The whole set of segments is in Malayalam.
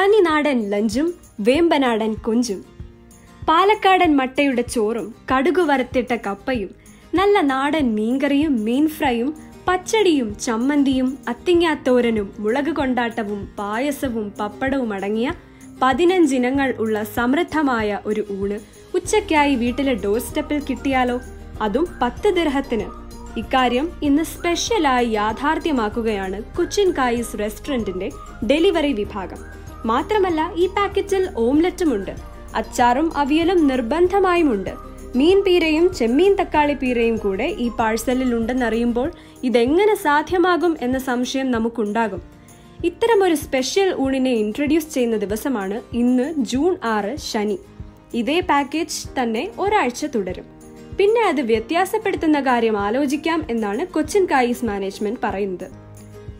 തനിനാടൻ ലഞ്ചും വേമ്പനാടൻ കൊഞ്ചും. പാലക്കാടൻ മട്ടയുടെ ചോറും കടുകു വരത്തിട്ട കപ്പയും നല്ല നാടൻ മീൻകറിയും മീൻ ഫ്രൈയും പച്ചടിയും ചമ്മന്തിയും അത്തിങ്ങാത്തോരനും മുളക് കൊണ്ടാട്ടവും പായസവും പപ്പടവും അടങ്ങിയ പതിനഞ്ചിനങ്ങൾ ഉള്ള സമൃദ്ധമായ ഒരു ഊണ് ഉച്ചയ്ക്കായി വീട്ടിലെ ഡോർ സ്റ്റെപ്പിൽ കിട്ടിയാലോ? അതും പത്ത് ദിർഹത്തിന്. ഇക്കാര്യം ഇന്ന് സ്പെഷ്യലായി യാഥാർത്ഥ്യമാക്കുകയാണ് കൊച്ചിൻ കായിസ് റെസ്റ്റോറന്റിന്റെ ഡെലിവറി വിഭാഗം. മാത്രമല്ല ഈ പാക്കറ്റിൽ ഓംലറ്റുമുണ്ട്. അച്ചാറും അവിയലും നിർബന്ധമായുമുണ്ട്. മീൻ പീരയും ചെമ്മീൻ തക്കാളി പീരയും കൂടെ ഈ പാഴ്സലിൽ ഉണ്ടെന്നറിയുമ്പോൾ ഇതെങ്ങനെ സാധ്യമാകും എന്ന സംശയം നമുക്കുണ്ടാകും. ഇത്തരമൊരു സ്പെഷ്യൽ ഊണിനെ ഇൻട്രൊഡ്യൂസ് ചെയ്യുന്ന ദിവസമാണ് ഇന്ന് ജൂൺ ആറ് ശനി. ഇതേ പാക്കേജ് തന്നെ ഒരാഴ്ച തുടരും. പിന്നെ അത് വ്യത്യാസപ്പെടുത്തുന്ന കാര്യം ആലോചിക്കാം എന്നാണ് കൊച്ചിൻ കായിസ് മാനേജ്മെന്റ് പറയുന്നത്.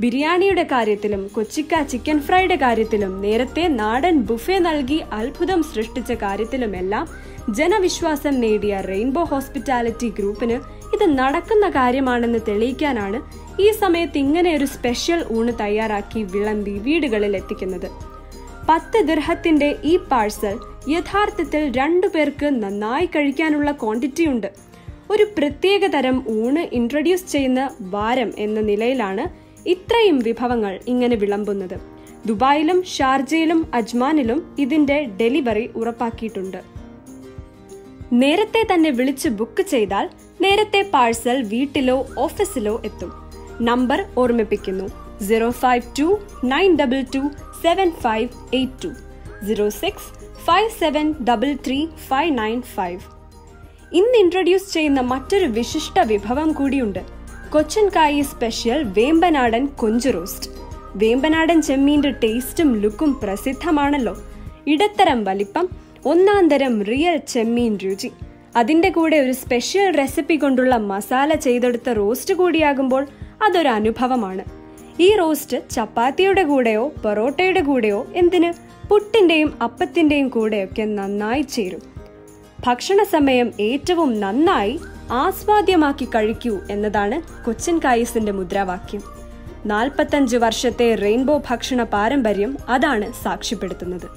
ബിരിയാണിയുടെ കാര്യത്തിലും കൊച്ചിക്ക ചിക്കൻ ഫ്രൈയുടെ കാര്യത്തിലും നേരത്തെ നാടൻ ബുഫേ നൽകി അത്ഭുതം സൃഷ്ടിച്ച കാര്യത്തിലുമെല്ലാം ജനവിശ്വാസം നേടിയ റെയിൻബോ ഹോസ്പിറ്റാലിറ്റി ഗ്രൂപ്പിന് ഇത് നടക്കുന്ന കാര്യമാണെന്ന് തെളിയിക്കാനാണ് ഈ സമയത്ത് ഇങ്ങനെ ഒരു സ്പെഷ്യൽ ഊണ് തയ്യാറാക്കി വിളമ്പി വീടുകളിൽ എത്തിക്കുന്നത്. പത്ത് ദിർഹത്തിന്റെ ഈ പാഴ്സൽ യഥാർത്ഥത്തിൽ രണ്ടു പേർക്ക് നന്നായി കഴിക്കാനുള്ള ക്വാണ്ടിറ്റി ഉണ്ട്. ഒരു പ്രത്യേക തരം ഊണ് ഇൻട്രൊഡ്യൂസ് ചെയ്യുന്ന വാരം എന്ന നിലയിലാണ് ഇത്രയും വിഭവങ്ങൾ ഇങ്ങനെ വിളമ്പുന്നത്. ദുബായിലും ഷാർജയിലും അജ്മാനിലും ഇതിന്റെ ഡെലിവറി ഉറപ്പാക്കിയിട്ടുണ്ട്. നേരത്തെ തന്നെ വിളിച്ച് ബുക്ക് ചെയ്താൽ നേരത്തെ പാഴ്സൽ വീട്ടിലോ ഓഫീസിലോ എത്തും. നമ്പർ ഓർമ്മിപ്പിക്കുന്നു. Zero five two nine double two seven five eight two. Zero six five seven double three five nine five. ഇന്ന് ഇൻട്രൊഡ്യൂസ് ചെയ്യുന്ന മറ്റൊരു വിശിഷ്ട വിഭവം കൂടിയുണ്ട്. കൊച്ചിൻ കായി സ്പെഷ്യൽ വേമ്പനാടൻ കൊഞ്ച് റോസ്റ്റ്. വേമ്പനാടൻ ചെമ്മീന്റെ ടേസ്റ്റും ലുക്കും പ്രസിദ്ധമാണല്ലോ. ഇടത്തരം വലിപ്പം ഒന്നാം തരം റിയൽ ചെമ്മീൻ രുചി. അതിന്റെ കൂടെ ഒരു സ്പെഷ്യൽ റെസിപ്പി കൊണ്ടുള്ള മസാല ചെയ്തെടുത്ത റോസ്റ്റ് കൂടിയാകുമ്പോൾ അതൊരു അനുഭവമാണ്. ഈ റോസ്റ്റ് ചപ്പാത്തിയുടെ കൂടെയോ പൊറോട്ടയുടെ കൂടെയോ എന്തിന് പുട്ടിന്റെയും അപ്പത്തിന്റെയും കൂടെയൊക്കെ നന്നായി ചേരും. ഭക്ഷണ സമയം ഏറ്റവും നന്നായി ആസ്വാദ്യമാക്കി കഴിക്കൂ എന്നതാണ് കൊച്ചിൻ കായസിന്റെ മുദ്രാവാക്യം. നാൽപ്പത്തഞ്ച് വർഷത്തെ റെയിൻബോ ഭക്ഷണ പാരമ്പര്യം അതാണ് സാക്ഷ്യപ്പെടുത്തുന്നത്.